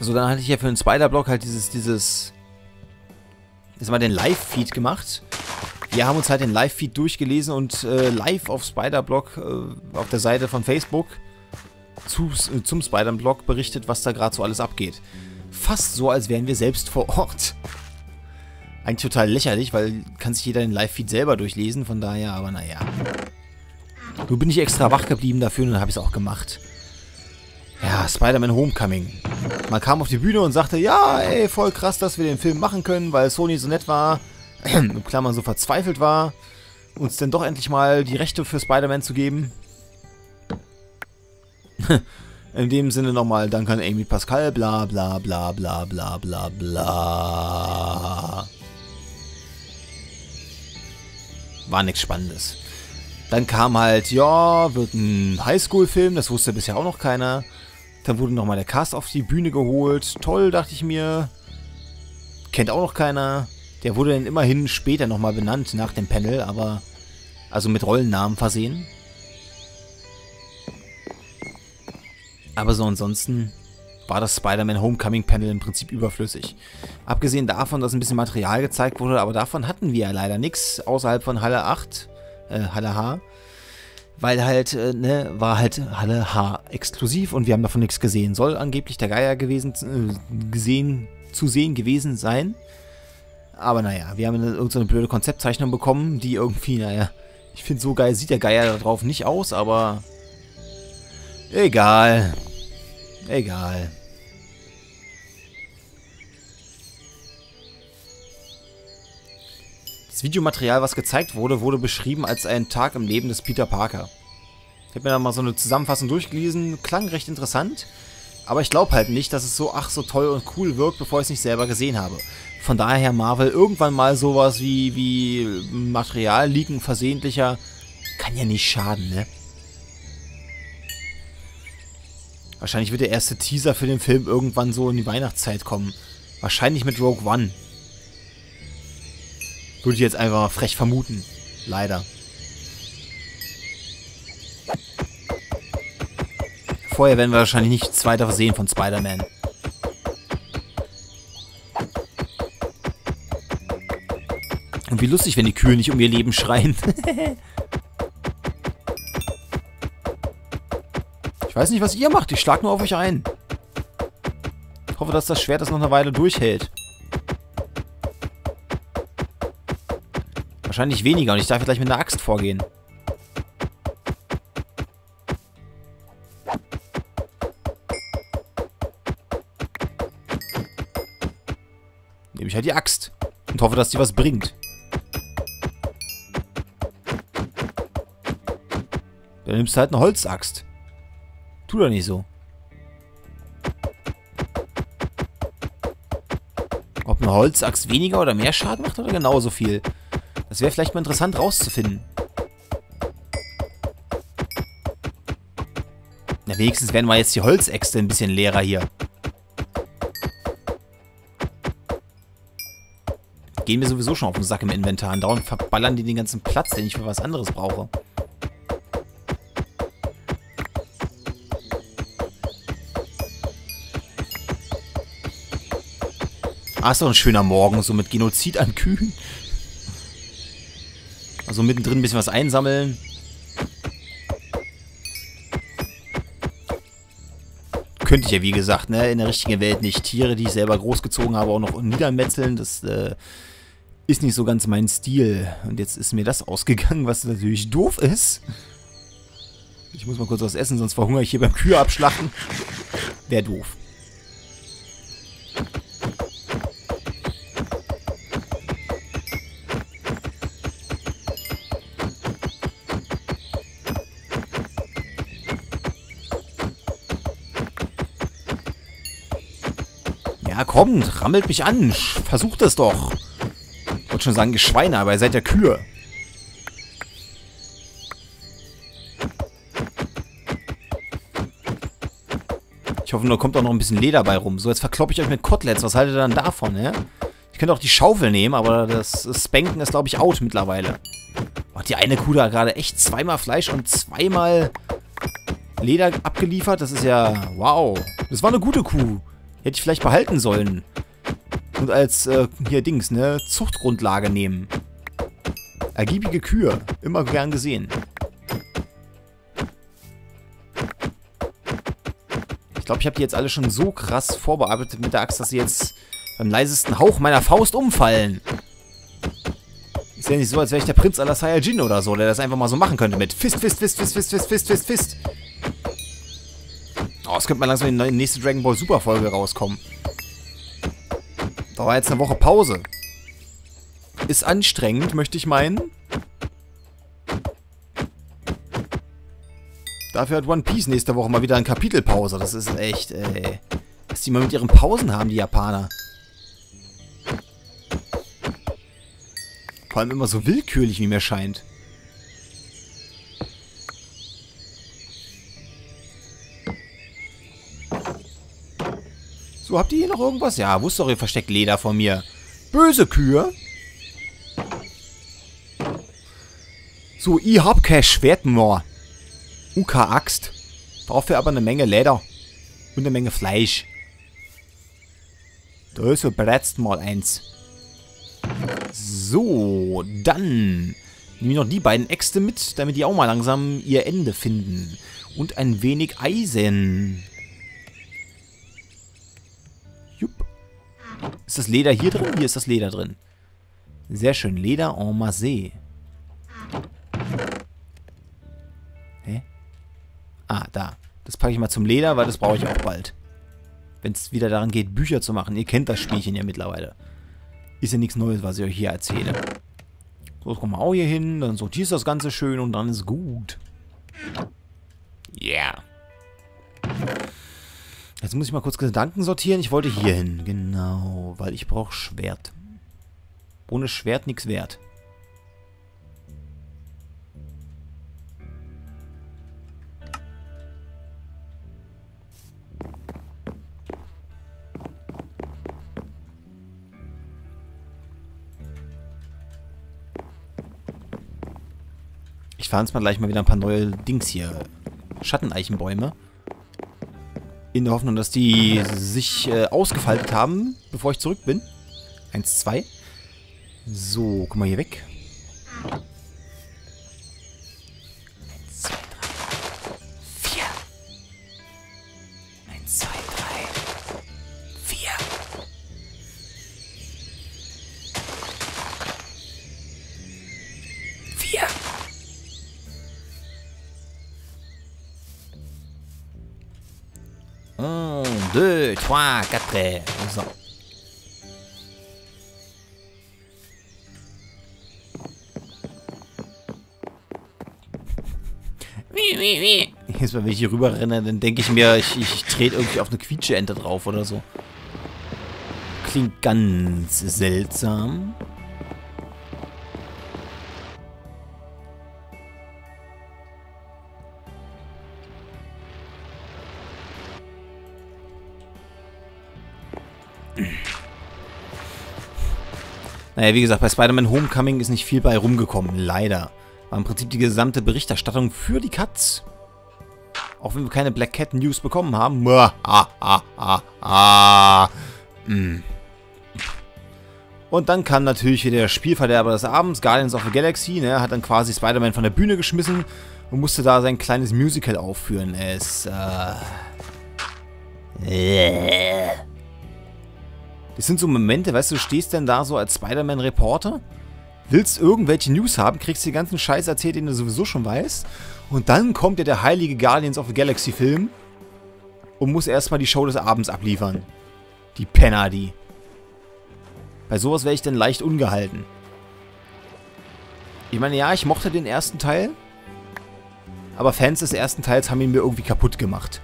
So, dann hatte ich ja für den Spider-Block halt dieses, dieses, jetzt mal den Live-Feed gemacht. Wir haben uns halt den Live-Feed durchgelesen und äh, live auf Spider-Block, äh, auf der Seite von Facebook, zu, äh, zum Spider-Block berichtet, was da gerade so alles abgeht. Fast so, als wären wir selbst vor Ort. Eigentlich total lächerlich, weil kann sich jeder den Live-Feed selber durchlesen, von daher, aber naja. Nur bin ich extra wach geblieben dafür und dann habe ich es auch gemacht. Ja, Spider-Man Homecoming. Man kam auf die Bühne und sagte, ja, ey, voll krass, dass wir den Film machen können, weil Sony so nett war, in Klammern so verzweifelt war, uns denn doch endlich mal die Rechte für Spider-Man zu geben. In dem Sinne nochmal Danke an Amy Pascal, bla bla bla bla bla bla bla. War nichts Spannendes. Dann kam halt, ja, wird ein Highschool-Film, das wusste bisher auch noch keiner. Dann wurde nochmal der Cast auf die Bühne geholt. Toll, dachte ich mir. Kennt auch noch keiner. Der wurde dann immerhin später nochmal benannt nach dem Panel, aber also mit Rollennamen versehen. Aber so ansonsten war das Spider-Man Homecoming Panel im Prinzip überflüssig. Abgesehen davon, dass ein bisschen Material gezeigt wurde, aber davon hatten wir ja leider nichts außerhalb von Halle 8, äh, Halle H. Weil halt, äh, ne, war halt Halle H exklusiv und wir haben davon nichts gesehen. Soll angeblich der Geier gewesen, äh, gesehen, zu sehen gewesen sein. Aber naja, wir haben irgendeine blöde Konzeptzeichnung bekommen, die irgendwie, naja, ich finde so geil sieht der Geier da drauf nicht aus, aber egal. Egal. Das Videomaterial, was gezeigt wurde, wurde beschrieben als ein Tag im Leben des Peter Parker. Ich habe mir da mal so eine Zusammenfassung durchgelesen, klang recht interessant, aber ich glaube halt nicht, dass es so ach so toll und cool wirkt, bevor ich es nicht selber gesehen habe. Von daher Marvel irgendwann mal sowas wie, wie Material leaken versehentlicher kann ja nicht schaden, ne? Wahrscheinlich wird der erste Teaser für den Film irgendwann so in die Weihnachtszeit kommen. Wahrscheinlich mit Rogue One. Würde ich jetzt einfach mal frech vermuten. Leider. Vorher werden wir wahrscheinlich nichts weiter sehen von Spider-Man. Und wie lustig, wenn die Kühe nicht um ihr Leben schreien. weiß nicht, was ihr macht. Ich schlag nur auf euch ein. Ich hoffe, dass das Schwert das noch eine Weile durchhält. Wahrscheinlich weniger und ich darf gleich mit einer Axt vorgehen. Nehme ich halt die Axt. Und hoffe, dass die was bringt. Dann nimmst du halt eine Holzaxt. Tu doch nicht so. Ob eine Holzaxt weniger oder mehr Schaden macht oder genauso viel. Das wäre vielleicht mal interessant rauszufinden. Na, wenigstens werden wir jetzt die Holzäxte ein bisschen leerer hier. Gehen wir sowieso schon auf den Sack im Inventar. Und dauernd verballern die den ganzen Platz, den ich für was anderes brauche. Ah, ist doch ein schöner Morgen, so mit Genozid an Kühen. Also mittendrin ein bisschen was einsammeln. Könnte ich ja, wie gesagt, ne, in der richtigen Welt nicht. Tiere, die ich selber großgezogen habe, auch noch niedermetzeln. Das äh, ist nicht so ganz mein Stil. Und jetzt ist mir das ausgegangen, was natürlich doof ist. Ich muss mal kurz was essen, sonst verhungere ich hier beim Kühe abschlachten. Wäre doof. Kommt, rammelt mich an. Versucht es doch. Ich wollte schon sagen, ihr Schweine, aber ihr seid ja Kühe. Ich hoffe nur, kommt auch noch ein bisschen Leder bei rum. So, jetzt verkloppe ich euch mit Koteletts. Was haltet ihr dann davon, ja? Ich könnte auch die Schaufel nehmen, aber das Spanken ist, glaube ich, out mittlerweile. Hat die eine Kuh da gerade echt zweimal Fleisch und zweimal Leder abgeliefert? Das ist ja... Wow. Das war eine gute Kuh. Hätte ich vielleicht behalten sollen. Und als, äh, hier Dings, ne, Zuchtgrundlage nehmen. Ergiebige Kühe. Immer gern gesehen. Ich glaube, ich habe die jetzt alle schon so krass vorbearbeitet mit der Axt, dass sie jetzt beim leisesten Hauch meiner Faust umfallen. Ist ja nicht so, als wäre ich der Prinz aller Saiyajin oder so, der das einfach mal so machen könnte mit Fist, Fist, Fist, Fist, Fist, Fist, Fist, Fist, Fist. Oh, es könnte mal langsam in die nächste Dragon Ball Super Folge rauskommen. Da war jetzt eine Woche Pause. Ist anstrengend, möchte ich meinen. Dafür hat One Piece nächste Woche mal wieder eine Kapitelpause. Das ist echt, ey. Was die mal mit ihren Pausen haben, die Japaner. Vor allem immer so willkürlich, wie mir scheint. So, habt ihr hier noch irgendwas? Ja, wusste doch, ihr versteckt Leder von mir. Böse Kühe. So, ich hab kein Schwert mehr. Keine Axt. Dafür aber eine Menge Leder. Und eine Menge Fleisch. Da ist so bretzt mal eins. So, dann nehme ich noch die beiden Äxte mit, damit die auch mal langsam ihr Ende finden. Und ein wenig Eisen. Ist das Leder hier drin? Hier ist das Leder drin. Sehr schön. Leder en masse. Hä? Ah, da. Das packe ich mal zum Leder, weil das brauche ich auch bald. Wenn es wieder daran geht, Bücher zu machen. Ihr kennt das Spielchen ja mittlerweile. Ist ja nichts Neues, was ich euch hier erzähle. So, das kommen wir auch hier hin. Dann sortierst du das Ganze schön und dann ist gut. Yeah. Jetzt muss ich mal kurz Gedanken sortieren. Ich wollte hier hin. Genau, weil ich brauche Schwert. Ohne Schwert nichts wert. Ich pflanze mal gleich mal wieder ein paar neue Dings hier. Schatteneichenbäume in der Hoffnung, dass die sich äh, ausgefaltet haben, bevor ich zurück bin. Eins, zwei. So, guck mal hier weg. Deux, trois, quatre. So. Jetzt mal, wenn ich hier rüber renne, dann denke ich mir, ich, ich trete irgendwie auf eine Quietscheente drauf oder so. Klingt ganz seltsam. Naja, wie gesagt, bei Spider-Man Homecoming ist nicht viel bei rumgekommen, leider. War im Prinzip die gesamte Berichterstattung für die Cuts. Auch wenn wir keine Black Cat News bekommen haben. Mm. Und dann kam natürlich wieder der Spielverderber des Abends, Guardians of the Galaxy, ne, hat dann quasi Spider-Man von der Bühne geschmissen und musste da sein kleines Musical aufführen. Es, äh... äh das sind so Momente, weißt du, du stehst dann da so als Spider-Man-Reporter, willst irgendwelche News haben, kriegst den ganzen Scheiß erzählt, den du sowieso schon weißt. Und dann kommt ja der heilige Guardians of the Galaxy-Film und muss erstmal die Show des Abends abliefern. Die Penner, die. Bei sowas wäre ich dann leicht ungehalten. Ich meine, ja, ich mochte den ersten Teil. Aber Fans des ersten Teils haben ihn mir irgendwie kaputt gemacht.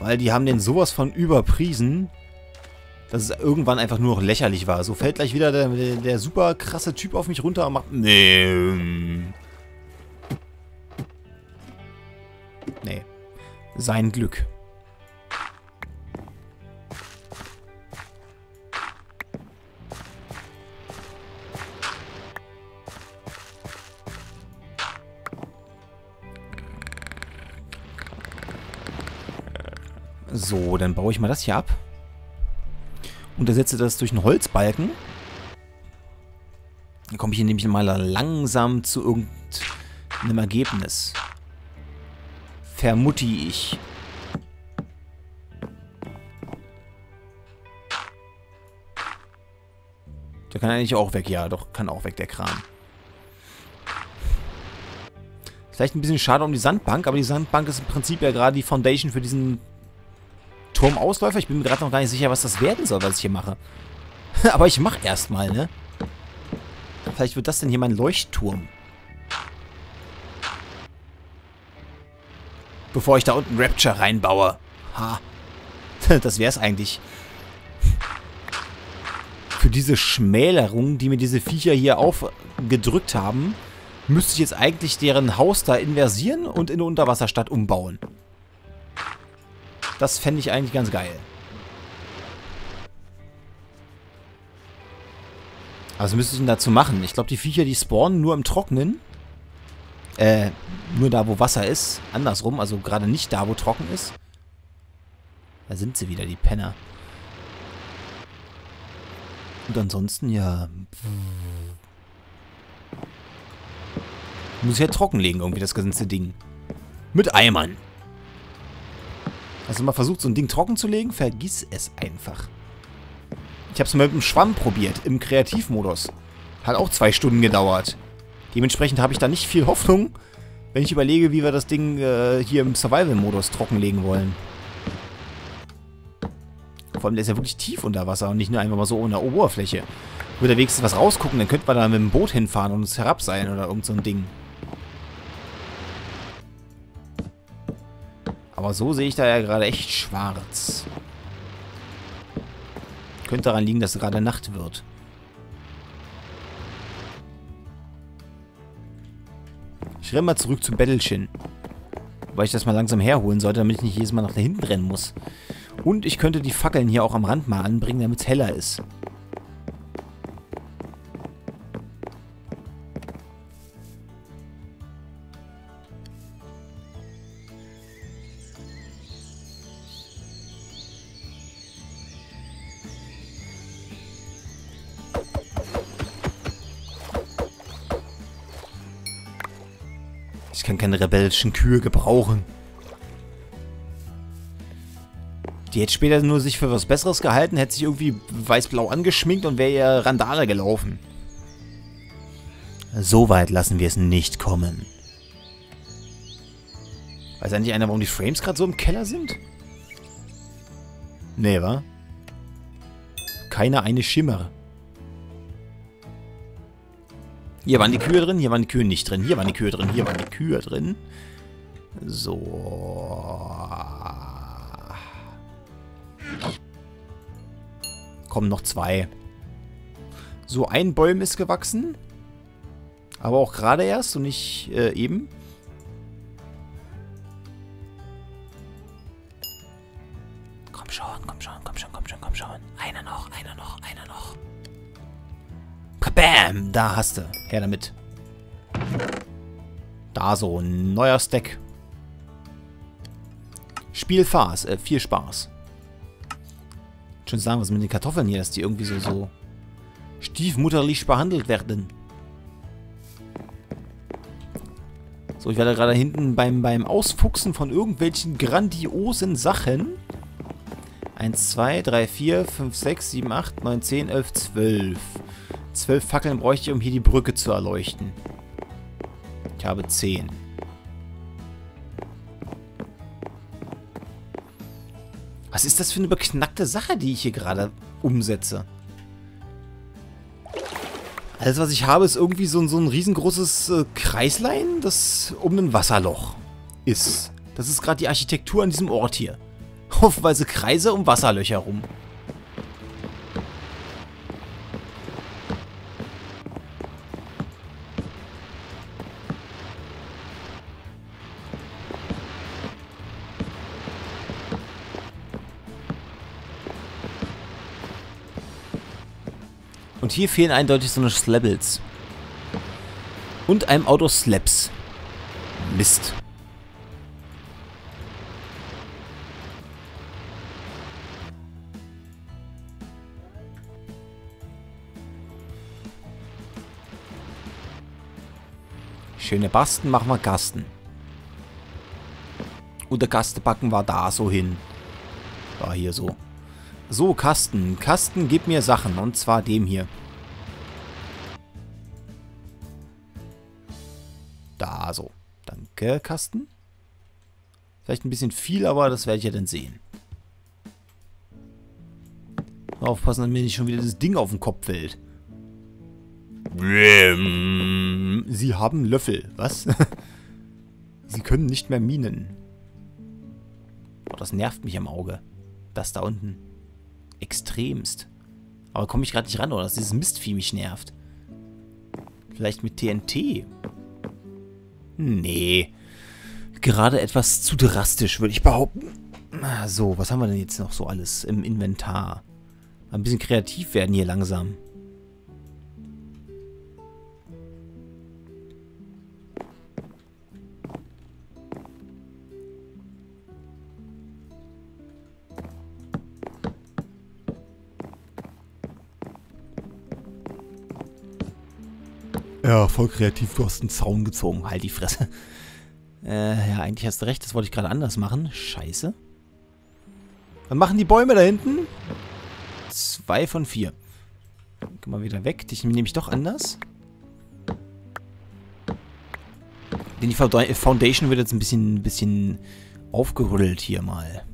Weil die haben den sowas von überpriesen, dass es irgendwann einfach nur noch lächerlich war. So fällt gleich wieder der, der, der super krasse Typ auf mich runter und macht... Nee. Nee. Sein Glück. So, dann baue ich mal das hier ab. Und ersetze das durch einen Holzbalken. Dann komme ich hier nämlich mal langsam zu irgendeinem Ergebnis. Vermutti ich. Der kann eigentlich auch weg, ja, doch, kann auch weg, der Kram. Vielleicht ein bisschen schade um die Sandbank, aber die Sandbank ist im Prinzip ja gerade die Foundation für diesen Turmausläufer. Ich bin mir gerade noch gar nicht sicher, was das werden soll, was ich hier mache. aber ich mache erstmal, ne? Vielleicht wird das denn hier mein Leuchtturm. Bevor ich da unten Rapture reinbaue. Ha. Das wär's eigentlich für diese Schmälerung, die mir diese Viecher hier aufgedrückt haben, müsste ich jetzt eigentlich deren Haus da inversieren und in eine Unterwasserstadt umbauen. Das fände ich eigentlich ganz geil. Also müsste ich denn dazu machen? Ich glaube, die Viecher, die spawnen nur im Trockenen. Äh, nur da, wo Wasser ist. Andersrum, also gerade nicht da, wo trocken ist. Da sind sie wieder, die Penner. Und ansonsten, ja... Muss ich ja trockenlegen irgendwie, das ganze Ding. Mit Eimern. Hast du mal versucht, so ein Ding trocken zu legen? Vergiss es einfach. Ich habe es mal mit dem Schwamm probiert, im Kreativmodus. Hat auch zwei Stunden gedauert. Dementsprechend habe ich da nicht viel Hoffnung, wenn ich überlege, wie wir das Ding äh, hier im Survival-Modus trockenlegen wollen. Vor allem, der ist ja wirklich tief unter Wasser und nicht nur einfach mal so ohne Oberfläche. Würde wenigstens was rausgucken, dann könnten wir da mit dem Boot hinfahren und uns herabseilen oder irgend so ein Ding. Aber so sehe ich da ja gerade echt schwarz. Könnte daran liegen, dass gerade Nacht wird. Ich renne mal zurück zum Battleshin. Weil ich das mal langsam herholen sollte, damit ich nicht jedes Mal nach da hinten rennen muss. Und ich könnte die Fackeln hier auch am Rand mal anbringen, damit es heller ist. Ich kann keine rebellischen Kühe gebrauchen. Die hätte später nur sich für was Besseres gehalten, hätte sich irgendwie weiß-blau angeschminkt und wäre ihr Randale gelaufen. So weit lassen wir es nicht kommen. Weiß eigentlich einer, warum die Frames gerade so im Keller sind? Nee, wa? Keine eine Schimmer. Hier waren die Kühe drin, hier waren die Kühe nicht drin, hier waren die Kühe drin, hier waren die Kühe drin. So. Kommen noch zwei. So, ein Bäum ist gewachsen. Aber auch gerade erst und nicht äh, eben. Bam! Da hast du. Her damit. Da so, neuer Stack. Spielfaß, äh, viel Spaß schon sagen, was mit den Kartoffeln hier, dass die irgendwie so, so stiefmutterlich behandelt werden. So, ich werde gerade hinten beim, beim Ausfuchsen von irgendwelchen grandiosen Sachen. 1, 2, 3, 4, 5, 6, 7, 8, 9, 10, 11, 12. 12 Fackeln bräuchte ich, um hier die Brücke zu erleuchten. Ich habe 10. Was ist das für eine beknackte Sache, die ich hier gerade umsetze? Alles, was ich habe, ist irgendwie so, ein, so ein riesengroßes äh, Kreislein, das um ein Wasserloch ist. Das ist gerade die Architektur an diesem Ort hier. Hoffweise Kreise um Wasserlöcher rum. Und hier fehlen eindeutig so eine Slabbles. Und einem Auto Slaps. Mist. Schöne Basten machen wir Gasten. Und der Gastebacken war da so hin. War hier so. So, Kasten. Kasten, gib mir Sachen. Und zwar dem hier. Da, so. Danke, Kasten. Vielleicht ein bisschen viel, aber das werde ich ja dann sehen. Aufpassen, dass mir nicht schon wieder das Ding auf den Kopf fällt. Sie haben Löffel. Was? Sie können nicht mehr minen. Oh, das nervt mich am Auge. Das da unten. Extremst. Aber komme ich gerade nicht ran, oder dass dieses Mistvieh mich nervt. Vielleicht mit TNT? Nee. Gerade etwas zu drastisch, würde ich behaupten. So, was haben wir denn jetzt noch so alles im Inventar? Ein bisschen kreativ werden hier langsam. Ja, voll kreativ. Du hast einen Zaun gezogen. Halt die Fresse. Äh, ja, eigentlich hast du recht. Das wollte ich gerade anders machen. Scheiße. Was machen die Bäume da hinten? Zwei von vier. Geh mal wieder weg. Dich nehme ich doch anders. Denn die Foundation wird jetzt ein bisschen, ein bisschen aufgerüttelt hier mal.